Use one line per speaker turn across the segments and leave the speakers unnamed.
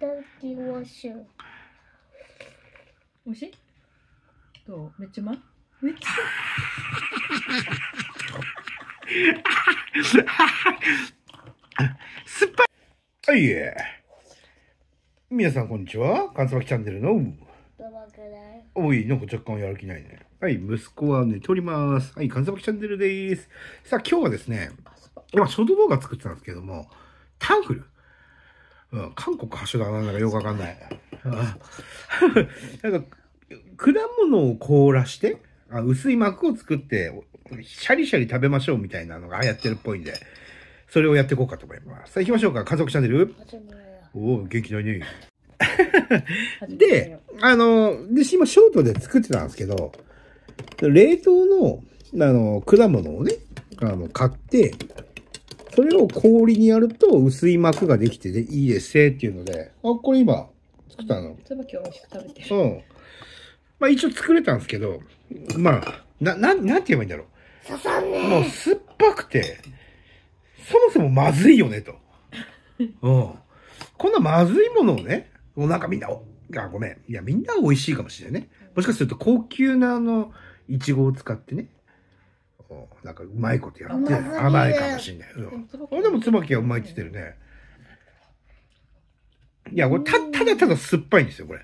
ただきます。
美味しい？どう？めっちゃうまい？めっちゃ
酸っぱいはいえ。皆さんこんにちは。かんつばきチャンネルの、
どのくらい
おい、なんか若干やる気ないね。はい、息子は寝ております。はい、かんつばきチャンネルです。さあ、今日はですね、今、ショート動画作ってたんですけども、タンフルうん、韓国発祥だかなんだかよくわかんない。あなんか、果物を凍らして、あ薄い膜を作って、シャリシャリ食べましょうみたいなのが流行ってるっぽいんで、それをやっていこうかと思います。さあ行きましょうか。家族チャンネル。おお、元気ないね。で、あの、で、今、ショートで作ってたんですけど、冷凍の、あの、果物をね、あの、買って、それを氷にやると薄い膜ができてでいいですねっていうので、あ、これ今、作ったの。
椿は美味しく食べてる。
うん。まあ一応作れたんですけど、まあ、な、なん、なんて言えばいいんだろ
う。刺さんね
う。もう酸っぱくて、そもそもまずいよねと。うん。こんなまずいものをね、もうなんかみんな、おあ、ごめん。いや、みんなは美味しいかもしれないね。もしかすると高級なあの、いちごを使ってね、おなんかうまいことやって
甘
いかもしれない。うん。あれでも椿はうまいって言ってるね。いや、これた、ただただ酸っぱいんですよ、これ。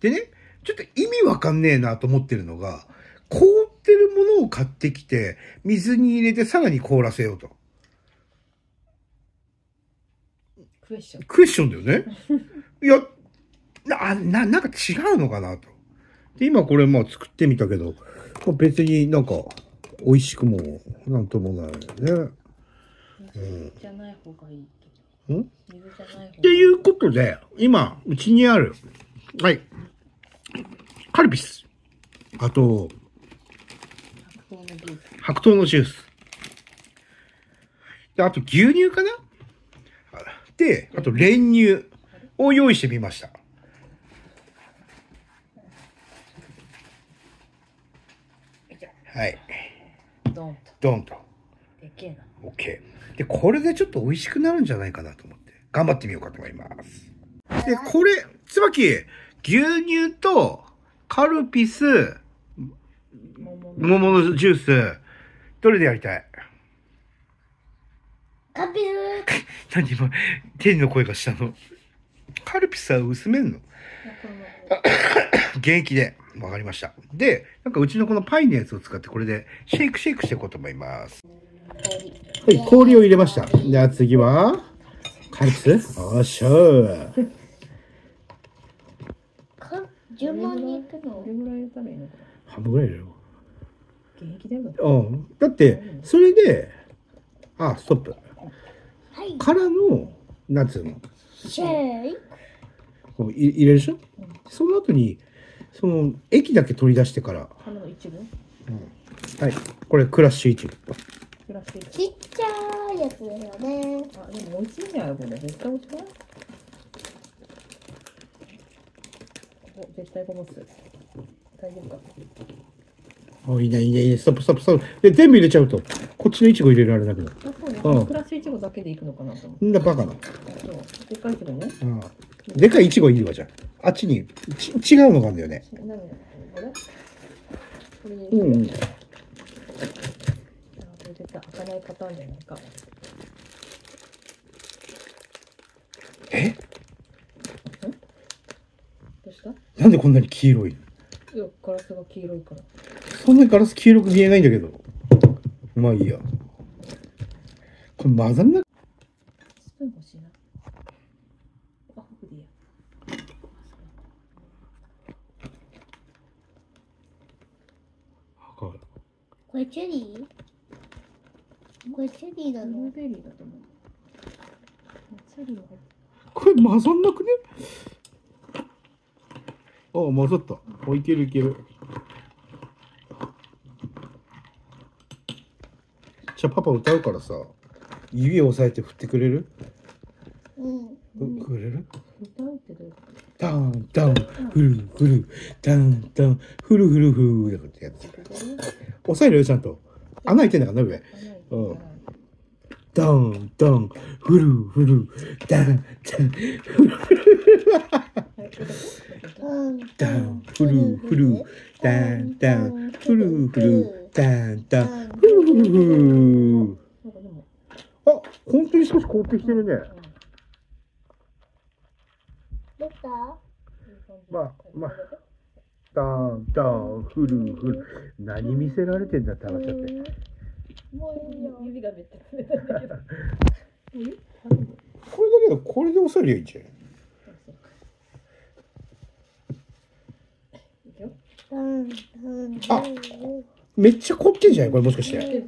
でね、ちょっと意味わかんねえなと思ってるのが、凍ってるものを買ってきて、水に入れてさらに凍らせようと。
クエスチョン。
クエスチョンだよね。いや、な、な、なんか違うのかなと。で、今これまあ作ってみたけど、まあ別になんか美味しくもなんともないよね。
水じゃない方がいいけ
ん？
ど。水じゃない方がいい。
っていうことで、今、うちにある、はい、カルピス。あと、
白桃のジュース。
白桃のジュース。で、あと牛乳かな？で、あと練乳を用意してみました。はい。
ドンと。
ドンと。
でけえな。
OK。で、これでちょっと美味しくなるんじゃないかなと思って、頑張ってみようかと思います。で、これ、つばき、牛乳とカルピス、
桃の。
ジュース、どれでやりたい？
カピル
何今、天の声がしたの？カルピスは薄めんの？現役で。わかりました。で、なんかうちのこのパイのやつを使ってこれでシェイクシェイクしていこうと思います。
氷。
はい、氷を入れました。じゃあ次は、カルピスおっしゃー。
か順番に行くの？
どれぐらい入れたらいいのか
半分ぐらい入れろ。
な現役だよ。
うん。だって、それで、あ、ストップ。
はい。
からの、なんつうの、
シェイク。
こうい入れるでしょ？その後に、その、液だけ取り出してから、
花の一部？
はい。これ、クラッシュ1。
プラスチック。
ちっちゃいやつだよね。
あ、でも美味しいんじゃないこれ。絶対美味しくないお、絶対こぼす。大丈夫か？
あ、いいね、いいね、いいね。ストップ、ストップ、ストップ。で、全部入れちゃうと、こっちのイチゴ入れられなくなる。
あ、そうね。
うん
プラスイチゴだけでいくのかなと思って。
んなバカな。
そう。でっかいけどね。
ああでかいイチゴいるわ、じゃあ。あっちに、ち違うのがあるんだよね。うんうん。
開かないパターンじゃないか。
え？
どうした？
なんでこんなに黄色い？の
いや、ガラスが黄色いから。
そんなにガラス黄色く見えないんだけど。まあいいや。これ混ざんな
スプーン欲しいな。あ、僕でいいや。
こ
これチェリー？これチェリーな
ブルベリーだと思う。チェリーが入って
れ混ざんなくね？ああ、混ざった。あ、いけるいける。じゃあパパ歌うからさ、指を押さえて振ってくれる？
うん。
くくれる？
歌うってどういうこ
ダンダン、フルフル、ダンダン、フルフルフル。ってやつ。
と
押さえるよ、ちゃんと。穴開いてんだからね、上。うん。ドン、ドン、フル、フル、ダン、ダン、フル、ダン、フル、フル、ダン、ダン、フル、フル、ダン、ダン、フル、フル、あ、本当に少し凍ってきてるね。
どうした？
まあまあダン、ダン、フル、フル。何見せられてんだって話だって。
もういいよ。
指がめっちゃ触れたんだけど。
これだけど、これで押さえりゃいいんじゃん。あめっちゃ凝ってんじゃない？これもしかし
や
て。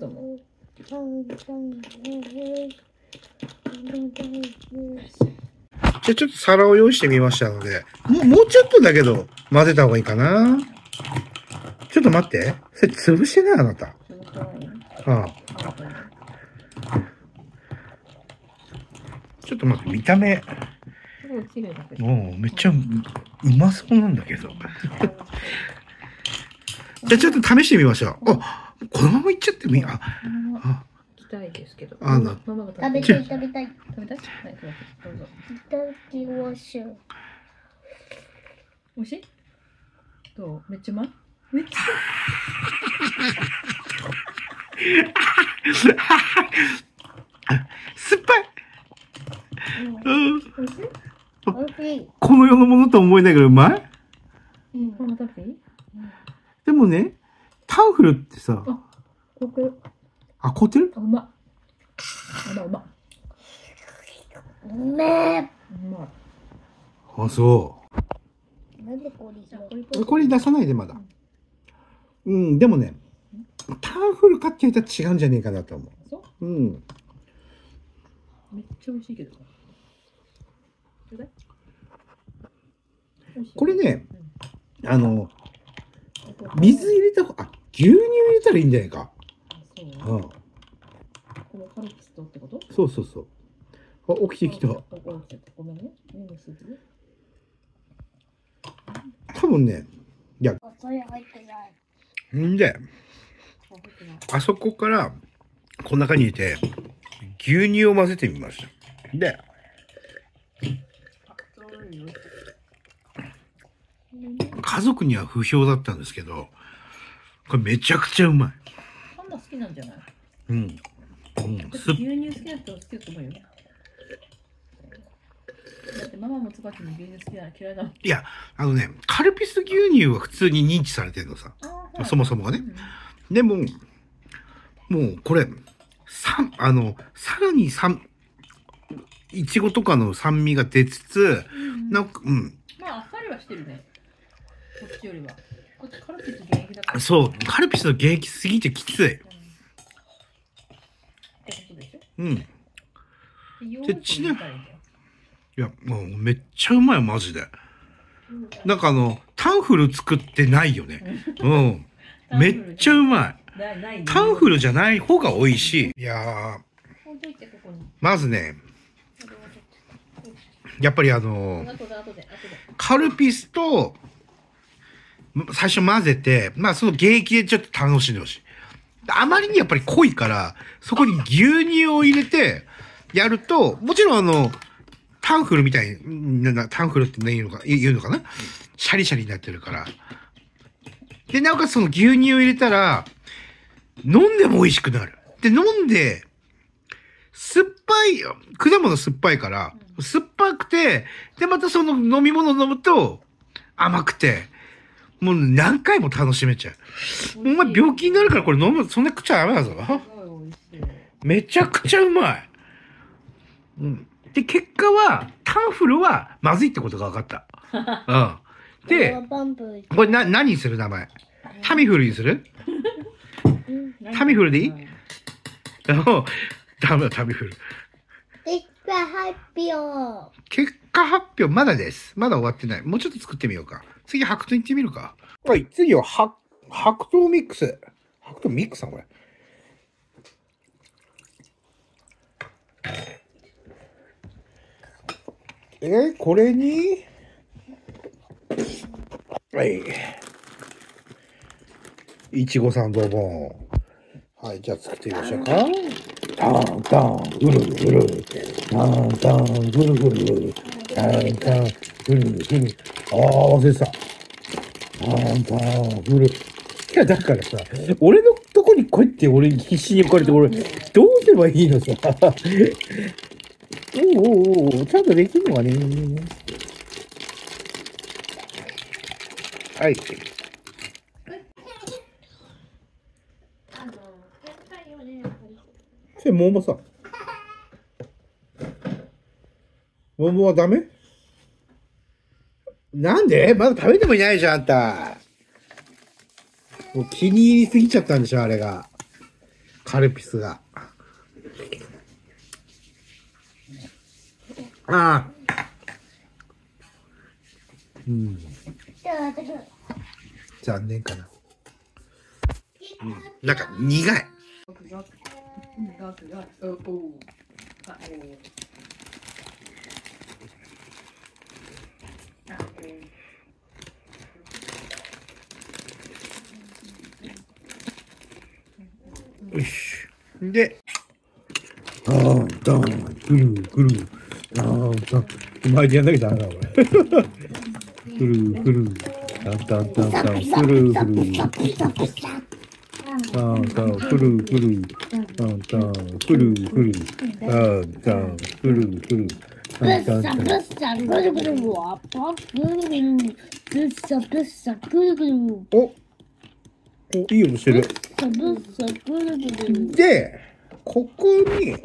じゃあちょっと皿を用意してみましたので、もう、もうちょっとだけど混ぜた方がいいかな。ちょっと待って。それ潰してないあなた。ああちょっと待って、見た目。もうめっちゃううまそうなんだけど。じゃあちょっと試してみましょう。あ、このままいっちゃってもいい？あ、あ、
たいですけど。
あな
ママが
食べ
て
たい食べたい。い
食べたいはい。どうぞ。
ただきます。
美味しい？どう？めっちゃうまい？めっちゃ
酸っぱい。うん。
美味しい？
おいしい。
この世のものとは思えないけどうまい？
うん
ママ食べていい？
でもね、タンフルってさ、
あ、ここ、
あ、凍ってる？
あ、うまい。うまいうまい。
うめえ。
うまい。
あ、そ
なんでこれ
じゃあ、
じゃ
これ
う。これ出さないでまだ。うん、でもね、タンフルかって言ったら違うんじゃねえかなと思。
そう？
うん。
めっちゃ美味しいけど。
これね、
うん
あの、水入れた方、あ、牛乳入れたらいいんじゃないか。
あそう
うん。
このカルピスとってこと？
そうそうそう。あ、起きてきた。多分ね、
それ入ってない。
んで、
あ、
そこから、この中に入れて、牛乳を混ぜてみました。で。家族には不評だったんですけど、これめちゃくちゃうまい。
パンダ好きなんじゃない？
うん。うん、
牛乳好きな人好きだと思うよ。だってママもつばきも牛乳好きなの嫌いだもん。
いや、あのね、カルピス牛乳は普通に認知されてるのさ。
あ
そもそもがね
うん
でも、もうこれ、酸、あの、さらに酸、いちごとかの酸味が出つつ、なんか、うん。
まあ、あっさりはしてるね。こっちよりは。こっちカルピス現役だから。
そう、カルピスの元気すぎてきつい。
うん。ってことでしょ？
うん。い。や、もうめっちゃうまい、マジで。なんかあの、タンフル作ってないよね。うん。めっちゃうまい。タンフルじゃない方が美味しい。いやー、
置いといてここに。
まずね、やっぱりあの、
後で後で後で。
カルピスと、最初混ぜて、まあその原液でちょっと楽しんでほしい。あまりにやっぱり濃いから、そこに牛乳を入れて、やると、もちろんあの、タンフルみたいに、なタンフルって何言うのか、言うのかな？シャリシャリになってるから。で、なおかつその牛乳を入れたら、飲んでも美味しくなる。で、飲んで、酸っぱい、果物酸っぱいから、酸っぱくて、で、またその飲み物飲むと、甘くて、もう何回も楽しめちゃう。お前病気になるからこれ飲む、そんな食っちゃダメだぞ。めちゃくちゃうまい。うん。で、結果は、タンフルはまずいってことが分かった。うん。で。これな、何にする名前？タミフルにする？タミフルでいい？うん ダメだ、タミフル。
結果発表。
結果発表まだです。まだ終わってない。もうちょっと作ってみようか。次白桃いってみるか。はい、次は白、白桃ミックス。白桃ミックスなのこれ。えこれに、はい。いちごさんどうも。はい、じゃあ作ってみましょうか。タンタン、ぐるぐる。タンタン、ぐるぐる。タンタン、ぐるぐる。ああ、忘れてた。タンタン、ぐる。いや、だからさ、俺のとこに来いって俺に必死に来られて、俺、どうすればいいのさ。おうおうおうちゃんとできんのかね。はい。それ、桃さ。桃はダメ？なんで？まだ食べてもいないじゃん、あんた。もう気に入りすぎちゃったんでしょ、あれが。カルピスが。ああ。うん。残念かな。うん。なんか苦い。
ガクガク。ガクガク。おお。あ、おお。あ、
よし。で、あーダーン、ぐるぐる、あーダーン。前でやんなきゃダメだ、俺。ぐるぐる、ダンダンダンダン、ぐるぐる。ダンダン、ぐるぐる。ダンダン、ぐるぐる。ダンダン、ぐるぐる。
ブッ
ダンダンダン。
サブッサぐるぐるわパぐるぐるブッサブッサぐるぐる
おお、いい音してる。
サブッサぐるぐる
で、ここに、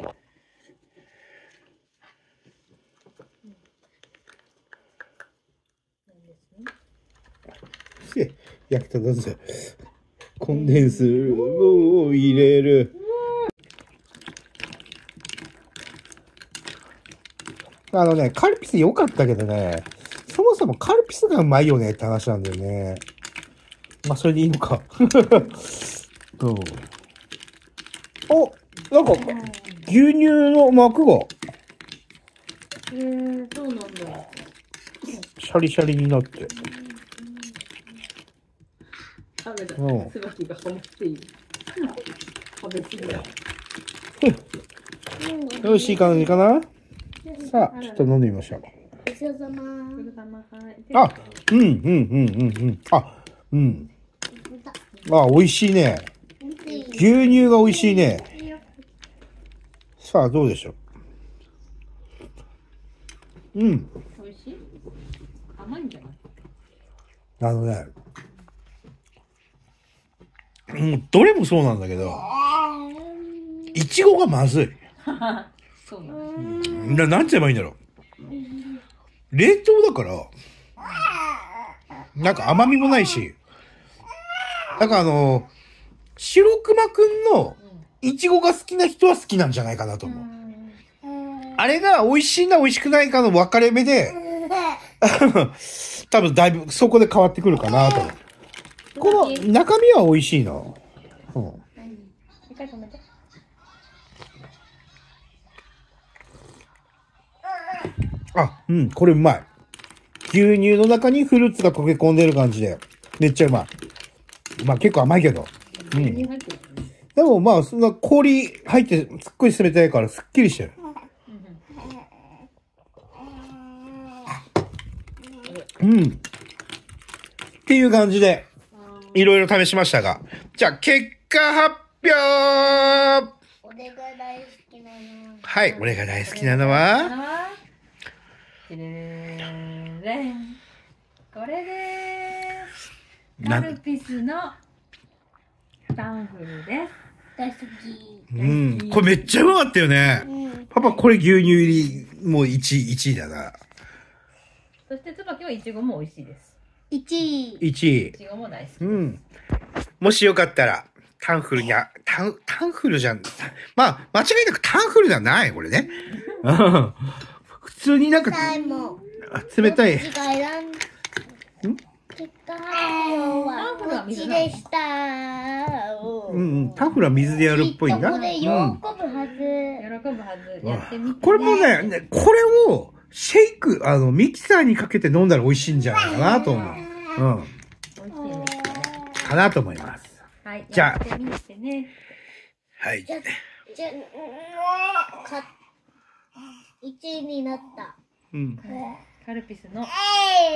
で、焼きただずコンデンスを入れる。あのね、カルピス良かったけどね、そもそもカルピスがうまいよねって話なんだよね。まあ、それでいいのか。う？ん。お、なんか、牛乳の膜が
えー、そうなんだ。
シャリシャリになって。
食べた。
うん
つばきがハモっている。食べ過ぎだ。
よし、いい感じかな？さあ、ちょっと飲んでみましょう。
ごちそうさま。
あ、うん、うん、うん、うん、うん。あ、うん。あ、美味しいね。牛乳が美味しいね。さあ、どうでしょう。うん。
美味しい？甘いんじゃない？
あのね。うん、どれもそうなんだけど、いちごがまずい。
そうなんだ。
な、なんて言えばいいんだろう。冷凍だから、なんか甘みもないし、なんかあの、白熊くんのいちごが好きな人は好きなんじゃないかなと思う。あれが美味しいな美味しくないかの分かれ目で、多分だいぶそこで変わってくるかなと思う。この中身は美味しいな。うん。
一回止めて。
あ、うん、これうまい。牛乳の中にフルーツが溶け込んでる感じで、めっちゃうまい。まあ結構甘いけど。うん。でもまあ、そんな氷入ってすっごい冷たいからすっきりしてる。うん。っていう感じで、いろいろ試しましたが。じゃあ、結果発表
俺が大好きなの
はい、俺が大好きなのは、
てれれれんこれでーす。
な
カルピスのタンフルです。
大好き
うん、これめっちゃうまかったよね。
うん
パパ、これ牛乳入り、もう1位、1位だな。
そして椿はいちごも美味しいです。
1位
1位
い。ちごも大好き。
うん。もしよかったら、タンフルにゃ、タン、タンフルじゃん。まあ、間違いなくタンフルではない、これね。う ん普通になんか、
タイも
あ冷たい
どっ。ちが選ん結果発表はこっちでした
うんうん。タンフルは水でやるっぽいな。
きっとここで喜ぶ
うん
は
喜ぶはず。やってみて、ね。
これもね、ねこれを、シェイク、あの、ミキサーにかけて飲んだら美味しいんじゃないかなと思う。うん。
美味しいですね。
かなと思います。
はい。
じゃあ
やってみてね。
はい。
じゃ、か、1位になった。
うん。
カルピスのカ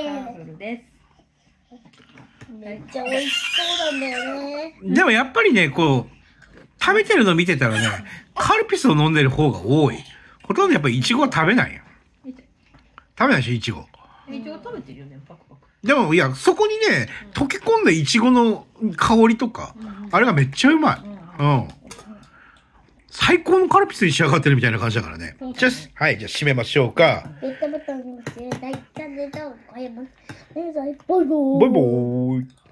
ラフルです。
めっちゃ美味しそうなんだよね。
でもやっぱりね、こう、食べてるの見てたらね、カルピスを飲んでる方が多い。ほとんどやっぱりイチゴは食べないよ。食べないでしょ、イチゴ。
え一応食べてるよね、パクパク。
でも、いや、そこにね、溶け込んだイチゴの香りとか、あれがめっちゃうまい。うん。最高のカルピスに仕上がってるみたいな感じだからね。じゃあ、はい、じゃあ締めましょうか。
ペットボトルネルを変えます。バイバイ。
バイバーイ。